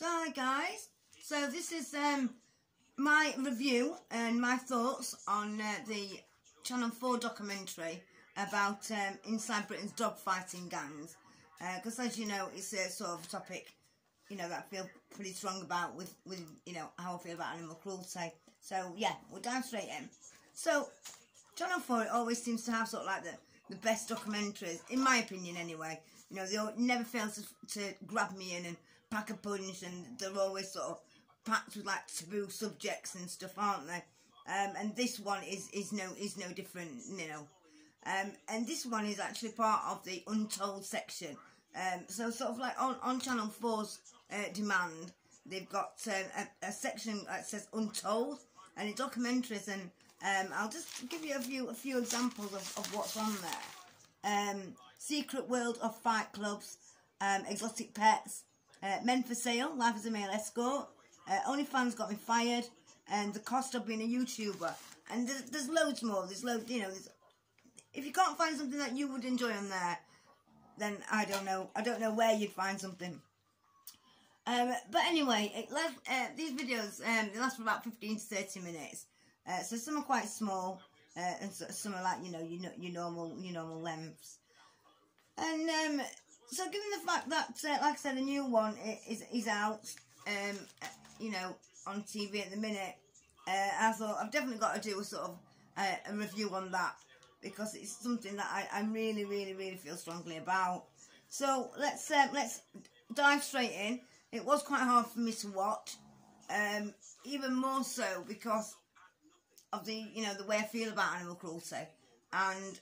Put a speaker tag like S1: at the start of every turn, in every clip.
S1: So hi guys, so this is um, my review and my thoughts on uh, the Channel 4 documentary about um, Inside Britain's dog fighting gangs. Because uh, as you know, it's a sort of topic, you know, that I feel pretty strong about with, with you know, how I feel about animal cruelty. So yeah, we'll dive straight in. So, Channel 4 always seems to have sort of like the, the best documentaries, in my opinion anyway. You know, they never fail to, to grab me in and pack a punch and they're always sort of packed with like taboo subjects and stuff, aren't they? Um, and this one is, is no is no different, you know. Um, and this one is actually part of the untold section. Um, so sort of like on, on Channel 4's uh, demand, they've got um, a, a, section that says untold and it's documentaries and um, I'll just give you a few a few examples of, of what's on there. Um, Secret World of Fight Clubs, Exotic Pets, uh, Men for Sale, Life as a Male Escort, uh, OnlyFans Got Me Fired, and The Cost of Being a YouTuber. And there's, there's loads more. There's loads, you know, if you can't find something that you would enjoy on there, then I don't know. I don't know where you'd find something. Um, but anyway, it, uh, these videos um, they last for about 15 to 30 minutes. Uh, so some are quite small, uh, and so, some are like you know your, your normal your normal lengths. And um, so given the fact that, uh, like I said, a new one is is out, um, you know, on TV at the minute, uh, I thought I've definitely got to do a sort of uh, a review on that because it's something that I, I really, really, really feel strongly about. So let's um, let's dive straight in. It was quite hard for me to watch, um, even more so because of the you know the way I feel about animal cruelty, and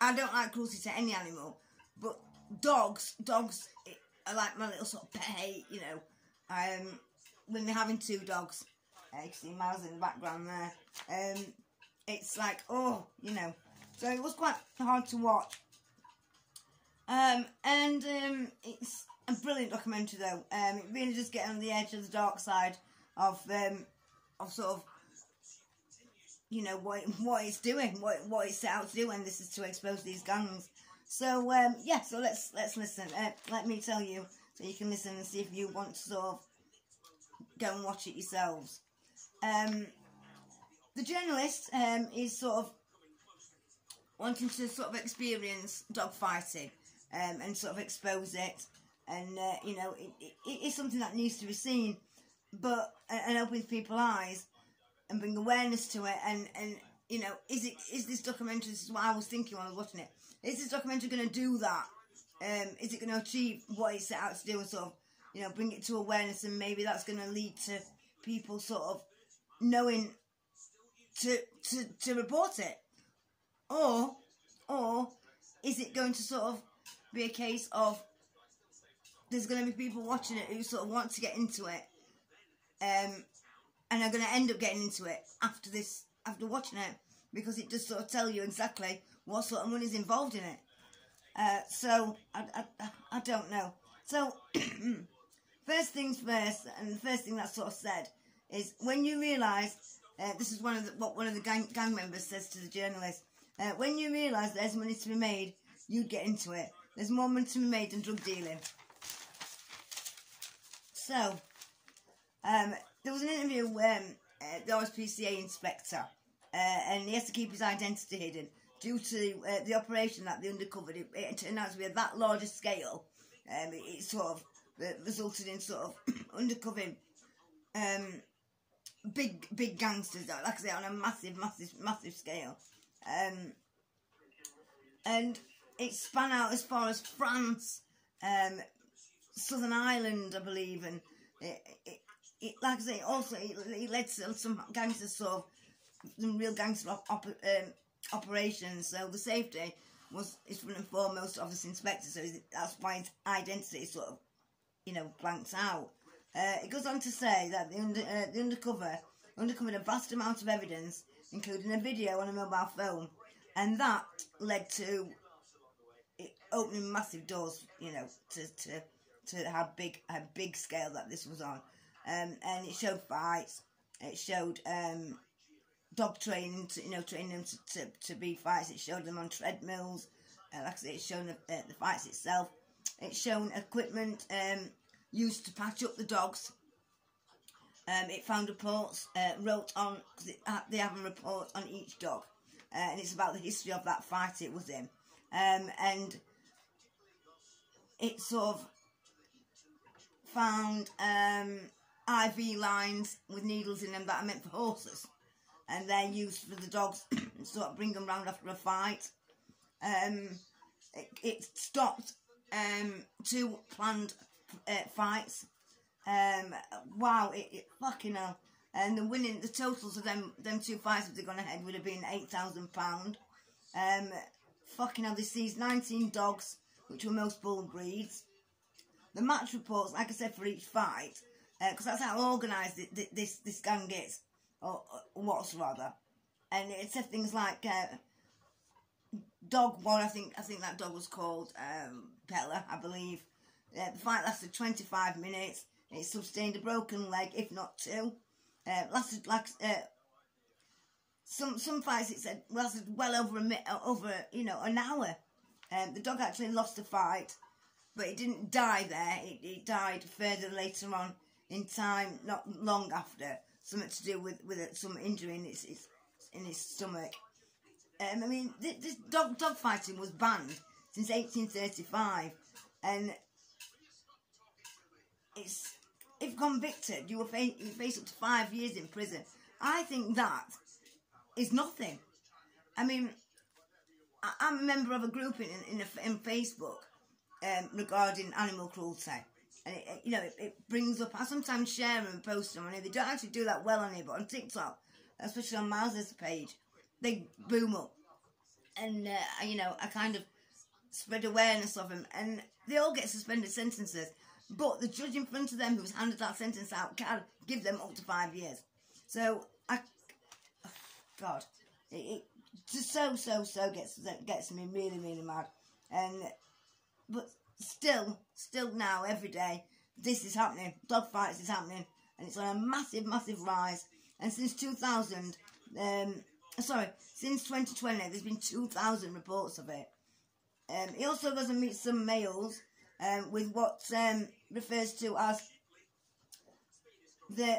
S1: I don't like cruelty to any animal, but dogs, dogs are like my little sort of pet hate, you know. Um, when they're having two dogs, uh, you can see Miles in the background there. Um, it's like, oh, you know. So it was quite hard to watch. Um, and um, it's a brilliant documentary though. Um, it really does get on the edge of the dark side of um, of sort of you know what what it's doing, what what it's set out to do, and this is to expose these gangs. So um, yeah, so let's let's listen. Uh, let me tell you, so you can listen and see if you want to sort of go and watch it yourselves. Um, the journalist um, is sort of wanting to sort of experience dog fighting um, and sort of expose it, and uh, you know it, it, it is something that needs to be seen, but and open people's eyes and bring awareness to it, and and you know is it is this documentary? This is what I was thinking when I was watching it. Is this documentary going to do that? Um, is it going to achieve what it set out to do and sort of you know bring it to awareness, and maybe that's going to lead to people sort of knowing to to to report it, or or is it going to sort of be a case of there's going to be people watching it who sort of want to get into it, um, and are going to end up getting into it after this after watching it because it does sort of tell you exactly what sort of money is involved in it. Uh, so I, I, I don't know. So first things first, and the first thing that's sort of said is when you realise uh, this is one of the, what one of the gang, gang members says to the journalist. Uh, when you realise there's money to be made, you'd get into it. There's more money to be made than drug dealing. So, um, there was an interview with um, uh, the RSPCA inspector, uh, and he has to keep his identity hidden due to uh, the operation that they uncovered. It, it turned out to be at that larger scale. Um, it, it sort of uh, resulted in sort of undercovering um, big big gangsters, like I say, on a massive, massive, massive scale. Um, and it span out as far as France, um, Southern Ireland, I believe, and it, it, it like I say, also it, it led to some gangsters sort of some real gangster op, op um, operations. So the safety was is first and foremost of this inspector, so that's why his identity sort of, you know, blanks out. Uh, it goes on to say that the, under, uh, the undercover uncovered a vast amount of evidence, including a video on a mobile phone, and that led to it opening massive doors, you know, to to to how big a big scale that this was on, um, and it showed fights, it showed um, dog training, to, you know, training them to, to, to be fights. It showed them on treadmills. Uh, like I said, it showed the, uh, the fights itself. It's shown equipment um, used to patch up the dogs. Um, it found reports, uh, wrote on, cause uh, they have a report on each dog, uh, and it's about the history of that fight it was in. Um, and it sort of found um, IV lines with needles in them that are meant for horses, and they're used for the dogs, sort of bring them round after a fight. Um, it, it stopped um, two planned uh, fights. Um, wow, it, it, fucking hell. And the winning, the totals of them them two fights if they'd gone ahead would have been eight thousand pound. Um, fucking hell, they seized nineteen dogs, which were most bull breeds. The match reports, like I said, for each fight, because uh, that's how organised this this gang is, or, or what's rather. And it said things like uh, dog one. I think I think that dog was called um, Bella, I believe. Uh, the fight lasted 25 minutes. It sustained a broken leg, if not two. Uh, lasted like uh, some some fights. It said lasted well over a minute, over you know an hour. Um, the dog actually lost the fight, but it didn't die there. It, it died further later on in time, not long after. Something to do with with some injury in its, its in his stomach. Um, I mean, this, this dog dog fighting was banned since 1835, and it's if convicted, you will face, you face up to five years in prison. I think that is nothing. I mean, I, am a member of a group in in, a, in Facebook um, regarding animal cruelty. And it, you know, it, it, brings up. I sometimes share and post them, and they don't actually do that well on it, but on TikTok, especially on Miles's page, they boom up. And uh, you know, I kind of spread awareness of them, and they all get suspended sentences. But the judge in front of them who's handed that sentence out can give them up to five years. So I, oh God, it, it just so so so gets gets me really really mad. And but still still now every day this is happening. Dog fights is happening, and it's on a massive massive rise. And since 2000, um, sorry, since 2020, there's been 2,000 reports of it. Um, he also goes and meets some males um, with what um, refers to as the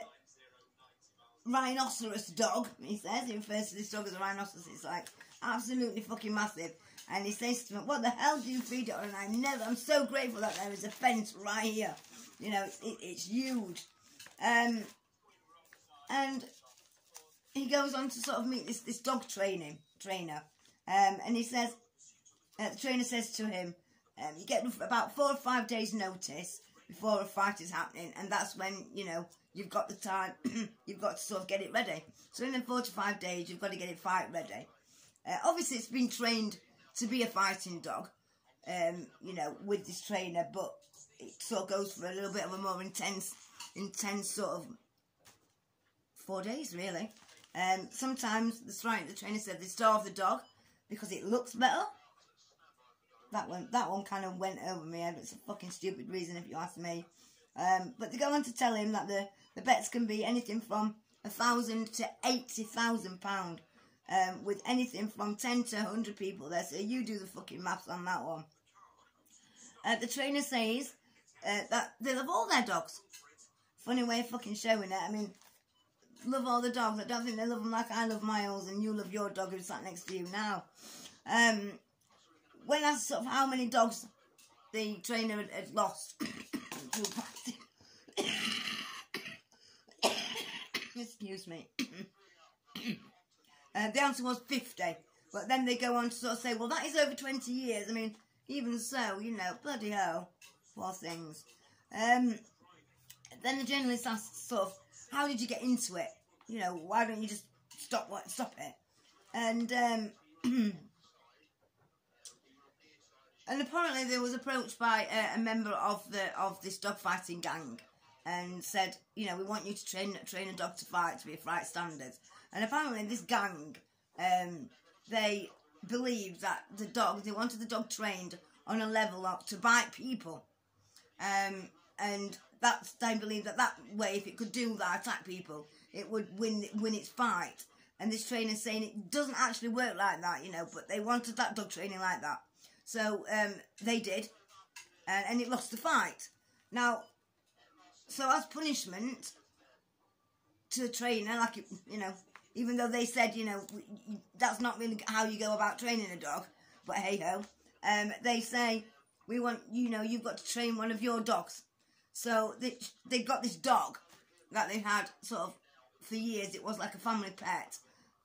S1: rhinoceros dog. He says he refers to this dog as a rhinoceros. It's like absolutely fucking massive. And he says to me, "What the hell do you feed it on?" And I never. I'm so grateful that there is a fence right here. You know, it, it's huge. Um, and he goes on to sort of meet this this dog training trainer, um, and he says, uh, the trainer says to him, um, you get about four or five days notice before a fight is happening, and that's when you know you've got the time. you've got to sort of get it ready. So in the four to five days, you've got to get it fight ready. Uh, obviously, it's been trained to be a fighting dog, um, you know, with this trainer, but it sort of goes for a little bit of a more intense, intense sort of four days, really. Um, sometimes, that's right, the trainer said they starve the dog because it looks better that one that one kind of went over my head. It's a fucking stupid reason if you ask me. Um, but they go on to tell him that the, the bets can be anything from a thousand to eighty thousand pound. Um, with anything from ten to hundred people there, so you do the fucking maths on that one. Uh, the trainer says uh, that they love all their dogs. Funny way of fucking showing it. I mean, love all the dogs. I don't think they love them like I love Miles and you love your dog who's sat next to you now. Um, when I sort of how many dogs the trainer had, had lost Excuse me. uh, the answer was 50. But then they go on to sort of say, well, that is over 20 years. I mean, even so, you know, bloody hell. Poor things. Um, then the journalist asks, sort of, how did you get into it? You know, why don't you just stop what stop it? And um, And apparently, they was approached by a, a member of the of this dogfighting gang, and said, you know, we want you to train train a dog to fight to be a fight standard. And apparently, this gang, um, they believed that the dog, they wanted the dog trained on a level up to bite people, um, and that's they believed that that way, if it could do that, attack people, it would win win its fight. And this trainer's saying it doesn't actually work like that, you know, but they wanted that dog training like that. So um, they did, and, and it lost the fight. Now, so as punishment to the trainer, like you know, even though they said you know that's not really how you go about training a dog, but hey ho, um, they say we want you know you've got to train one of your dogs. So they they got this dog that they had sort of for years. It was like a family pet.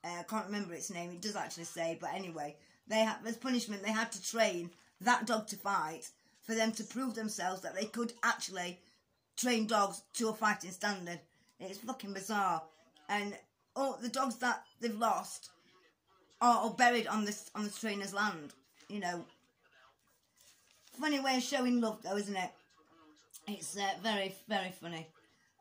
S1: Uh, I can't remember its name. It does actually say, but anyway, they had as punishment they had to train that dog to fight for them to prove themselves that they could actually train dogs to a fighting standard. It's fucking bizarre, and all the dogs that they've lost are, are buried on this on the trainer's land. You know, funny way of showing love, though, isn't it? It's uh, very very funny,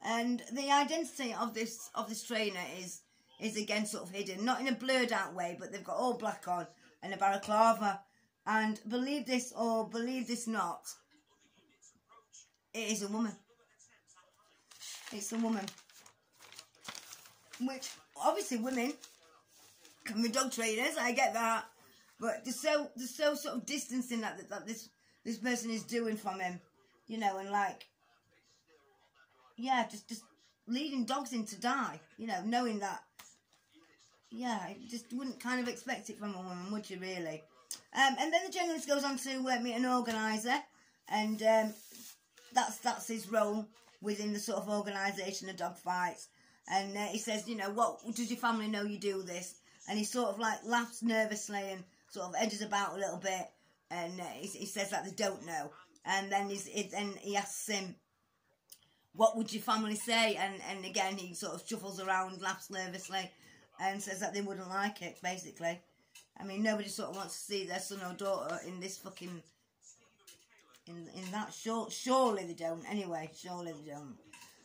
S1: and the identity of this of this trainer is is again sort of hidden, not in a blurred out way, but they've got all black on and a balaclava. And believe this or believe this not, it is a woman. It's a woman. Which, obviously, women can be dog trainers, I get that. But there's so, there's so sort of distancing that, that, that this, this person is doing from him, you know, and like, yeah, just, just leading dogs in to die, you know, knowing that yeah, just wouldn't kind of expect it from a woman, would you really? Um, and then the journalist goes on to uh, meet an organiser, and um, that's that's his role within the sort of organisation of dog fights. And uh, he says, you know, what does your family know you do this? And he sort of like laughs nervously and sort of edges about a little bit, and uh, he, he, says that they don't know. And then he's it, and he asks him, "What would your family say?" And and again he sort of shuffles around, laughs nervously, and says that they wouldn't like it, basically. I mean, nobody sort of wants to see their son or daughter in this fucking... In, in that, short. surely they don't. Anyway, surely they don't.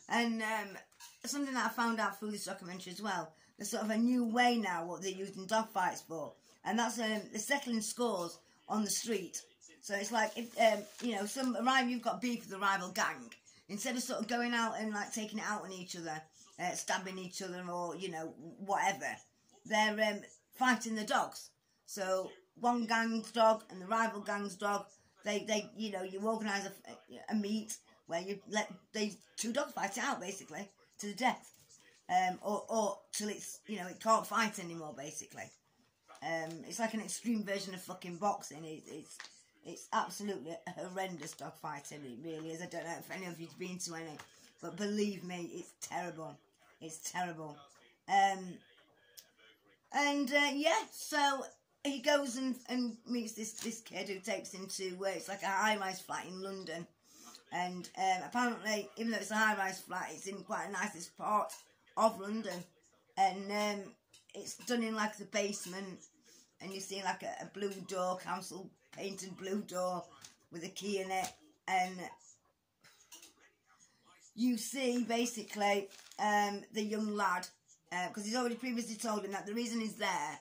S1: And um, something that I found out through this documentary as well, there's sort of a new way now what they're using dog fights for. And that's um, they're settling scores on the street. So it's like, if, um, you know, some rival, you've got beef with a rival gang. Instead of sort of going out and like taking it out on each other, uh, stabbing each other or, you know, whatever. They're um, fighting the dogs. So one gang's dog and the rival gang's dog, they, they you know, you organise a, a meet where you let they two dogs fight it out basically to the death, um, or or till it's you know it can't fight anymore basically. Um, it's like an extreme version of fucking boxing. It, it's it's absolutely horrendous dog fighting. It really is. I don't know if any of you've been to any. But believe me, it's terrible. It's terrible. Um, and uh, yeah, so he goes and, and meets this, this kid who takes him to where it's like a high rise flat in London. And um, apparently, even though it's a high rise flat, it's in quite a nicest part of London. And um, it's done in like the basement. And you see like a, a blue door, council painted blue door with a key in it. And you see basically um, the young lad, because uh, he's already previously told him that the reason he's there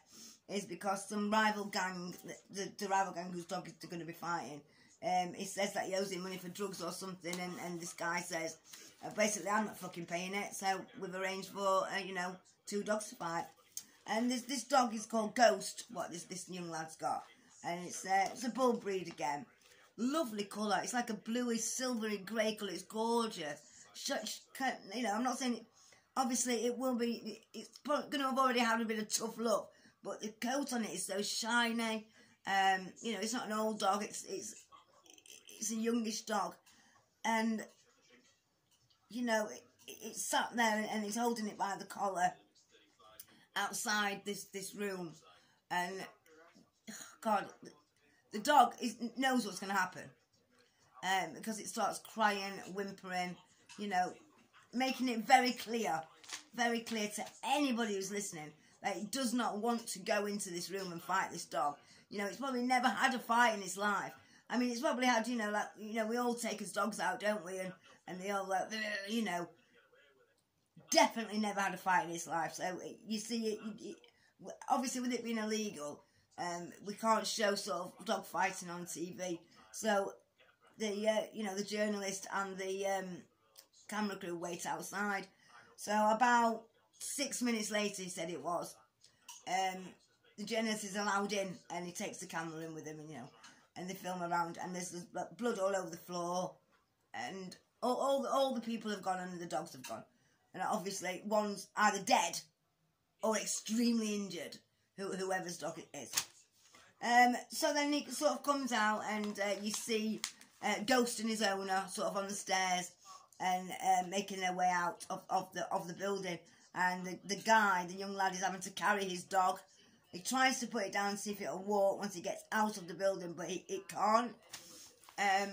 S1: is because some rival gang, the, the, rival gang whose dog is going to be fighting, um, he says that he owes him money for drugs or something, and, and this guy says, uh, basically, I'm not fucking paying it, so we've arranged for, uh, you know, two dogs to fight. And this this dog is called Ghost, what this, this young lad's got. And it's, uh, it's a bull breed again. Lovely colour. It's like a bluey, silvery grey colour. It's gorgeous such, you know, I'm not saying, It, obviously it will be, it's going to have already had a bit of tough luck, but the coat on it is so shiny. Um, you know, it's not an old dog, it's, it's, it's a youngish dog. And, you know, it, it's sat there and it's holding it by the collar outside this, this room. And, God, the dog is, knows what's going to happen. Um, because it starts crying, whimpering, you know, making it very clear, very clear to anybody who's listening that he does not want to go into this room and fight this dog. You know, he's probably never had a fight in his life. I mean, he's probably had, you know, like, you know, we all take his dogs out, don't we? And, and they all, like, you know, definitely never had a fight in his life. So, you see, it, obviously with it being illegal, um, we can't show sort of dog fighting on TV. So, the, uh, you know, the journalist and the, um, camera crew wait outside. So about six minutes later, he said it was. Um, the journalist is allowed in, and he takes the camera in with him, and you know, and they film around, and there's, blood all over the floor, and All, all, the, all the people have gone and the dogs have gone. And obviously, one's either dead or extremely injured, who, whoever's dog it is. Um, so then he sort of comes out and uh, you see uh, Ghost and his owner sort of on the stairs and uh, making their way out of, of the of the building. And the, the guy, the young lad, is having to carry his dog. He tries to put it down, see if it'll walk once he gets out of the building, but he, it can't. Um,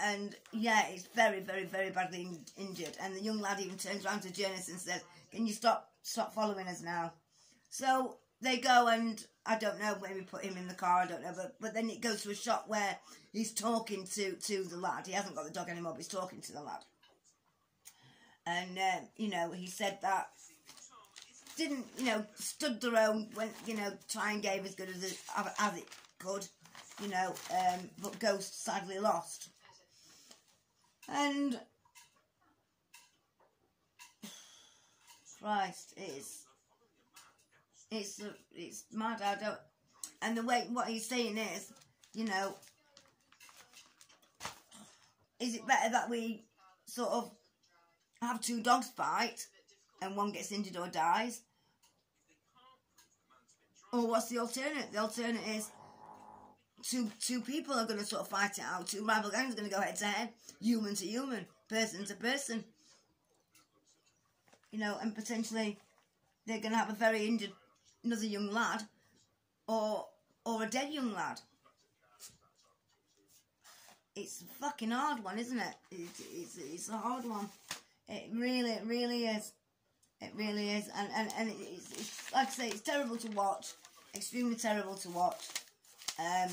S1: and yeah, it's very, very, very badly in- injured. And the young lad even turns around to Janice and says, "Can you stop, stop following us now?" So they go and I don't know, maybe put him in the car, I don't know, but but then it goes to a shot where he's talking to to the lad. He hasn't got the dog anymore, but he's talking to the lad. And uh, you know, he said that didn't you know stood their own when you know try and gave as good as it, as it could, you know, um, but Ghost sadly lost. And Christ, it is it's it's mad. I don't. And the way what he's saying is, you know, is it better that we sort of have two dogs fight and one gets injured or dies? Or what's the alternative? The alternative is two two people are going to sort of fight it out. Two rival gangs are going to go head to head, human to human, person to person. You know, and potentially they're going to have a very injured another young lad or or a dead young lad. It's a fucking hard one, isn't it? It's, it's, it's a hard one. It really, it really is. It really is. And, and, and it's, it's, like I say, it's terrible to watch. Extremely terrible to watch. Um,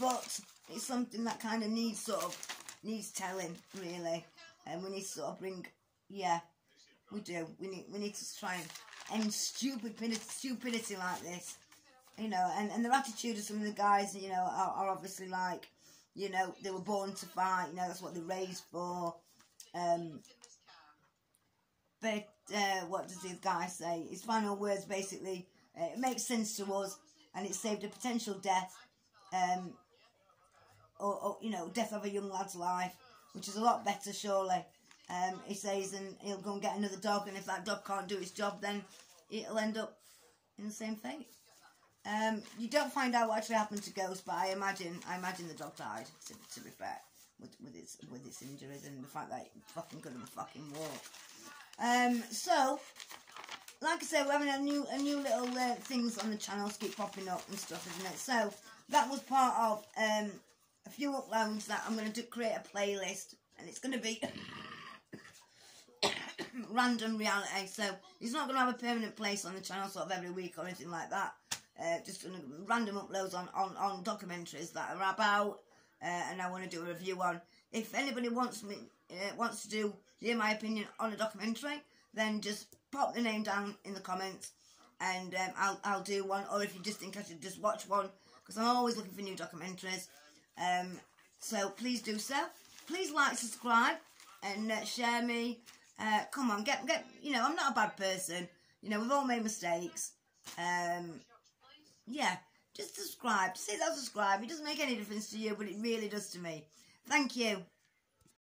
S1: but it's something that kind of needs sort of, needs telling, really. And we need to sort of bring, yeah, we do. We need, we need to try and end stupidity, stupidity like this. You know, and, and their attitude of some of the guys, you know, are, are obviously like, you know, they were born to fight, you know, that's what they're raised for. Um, but uh, what does this guy say? His final words basically, uh, it makes sense to us and it saved a potential death, um, or, or, you know, death of a young lad's life, which is a lot better, surely. Um, he says, and he'll go and get another dog, and if that dog can't do its job, then it'll end up in the same fate. Um, you don't find out what actually happened to Ghost, but I imagine, I imagine the dog died. To, to be fair, with with its with its injuries and the fact that it fucking couldn't fucking walk. Um, so, like I said, we're having a new a new little uh, things on the channels keep popping up and stuff, isn't it? So that was part of um, a few uploads that I'm going to create a playlist, and it's going to be. random reality. So it's not going to have a permanent place on the channel sort of every week or anything like that. Uh, just random uploads on, on, on documentaries that are about uh, and I want to do a review on. If anybody wants me uh, wants to do hear my opinion on a documentary, then just pop the name down in the comments and um, I'll, I'll do one. Or if you just think I should just watch one, because I'm always looking for new documentaries. Um, so please do so. Please like, subscribe, and uh, share me uh, come on, get get. You know, I'm not a bad person. You know, we've all made mistakes. Um, yeah, just subscribe. Say that subscribe. It doesn't make any difference to you, but it really does to me. Thank you.